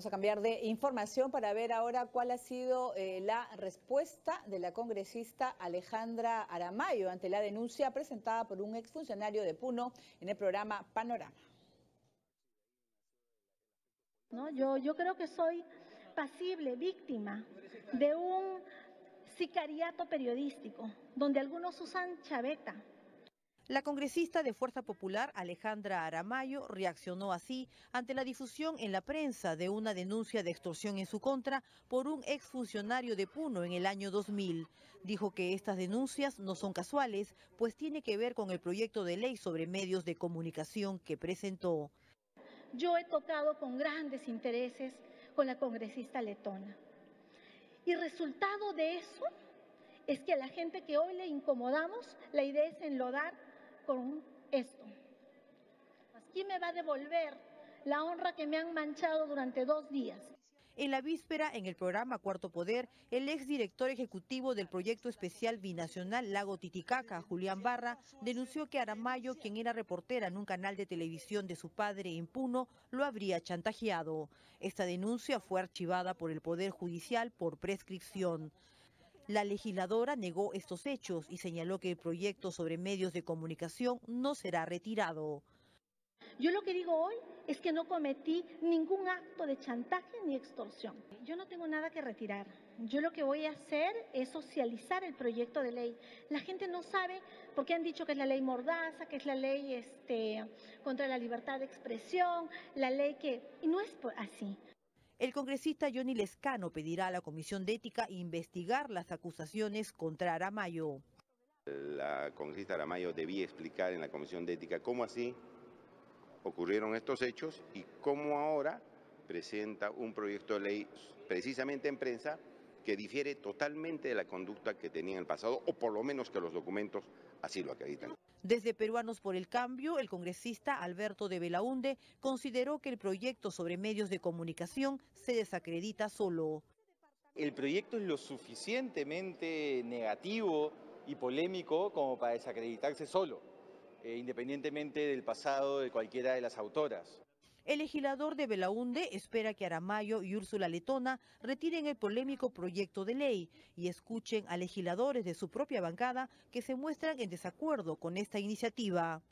Vamos a cambiar de información para ver ahora cuál ha sido eh, la respuesta de la congresista Alejandra Aramayo ante la denuncia presentada por un exfuncionario de Puno en el programa Panorama. ¿No? Yo, yo creo que soy pasible, víctima de un sicariato periodístico, donde algunos usan chaveta, la congresista de Fuerza Popular, Alejandra Aramayo, reaccionó así ante la difusión en la prensa de una denuncia de extorsión en su contra por un exfuncionario de Puno en el año 2000. Dijo que estas denuncias no son casuales, pues tiene que ver con el proyecto de ley sobre medios de comunicación que presentó. Yo he tocado con grandes intereses con la congresista letona. Y resultado de eso es que a la gente que hoy le incomodamos, la idea es enlodar con esto. ¿Quién me va a devolver la honra que me han manchado durante dos días? En la víspera, en el programa Cuarto Poder, el exdirector ejecutivo del proyecto especial binacional Lago Titicaca, Julián Barra, denunció que Aramayo, quien era reportera en un canal de televisión de su padre en Puno, lo habría chantajeado. Esta denuncia fue archivada por el Poder Judicial por prescripción. La legisladora negó estos hechos y señaló que el proyecto sobre medios de comunicación no será retirado. Yo lo que digo hoy es que no cometí ningún acto de chantaje ni extorsión. Yo no tengo nada que retirar. Yo lo que voy a hacer es socializar el proyecto de ley. La gente no sabe por qué han dicho que es la ley mordaza, que es la ley este, contra la libertad de expresión, la ley que... Y no es así. El congresista Johnny Lescano pedirá a la Comisión de Ética investigar las acusaciones contra Aramayo. La congresista Aramayo debía explicar en la Comisión de Ética cómo así ocurrieron estos hechos y cómo ahora presenta un proyecto de ley precisamente en prensa que difiere totalmente de la conducta que tenía en el pasado, o por lo menos que los documentos así lo acreditan. Desde Peruanos por el Cambio, el congresista Alberto de Belaunde consideró que el proyecto sobre medios de comunicación se desacredita solo. El proyecto es lo suficientemente negativo y polémico como para desacreditarse solo, eh, independientemente del pasado de cualquiera de las autoras. El legislador de Belaunde espera que Aramayo y Úrsula Letona retiren el polémico proyecto de ley y escuchen a legisladores de su propia bancada que se muestran en desacuerdo con esta iniciativa.